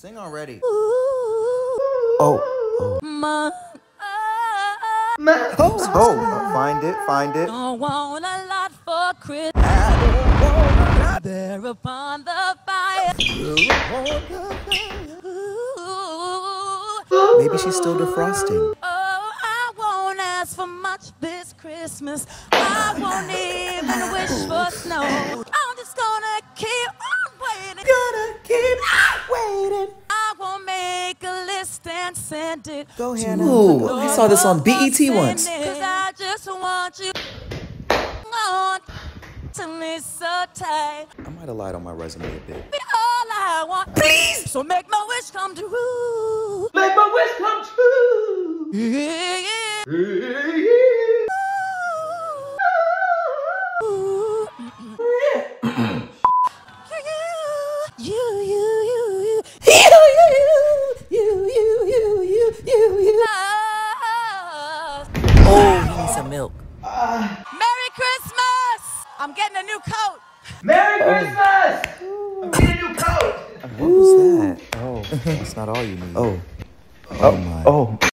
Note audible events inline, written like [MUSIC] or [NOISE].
Sing already. Oh. Oh. Ma- Oh, oh, find it, find it. Don't want a lot for Christmas. There upon the fire. Maybe she's still defrosting. Oh, I won't ask for much this Christmas. I won't even wish for snow. List and send it. Go, Hannah. Ooh, I saw this on BET once. Cause I just want you on to me so tight. I might have lied on my resume a bit. Be all I want. Please. So make my wish come true. Make my wish come true. Yeah, [CLEARS THROAT] yeah. You, you, you, some milk. Merry Christmas! I'm getting a new coat. Merry Christmas! I'm getting a new coat. What was that? Oh, that's not all you need. Oh. Oh, oh. my. Oh.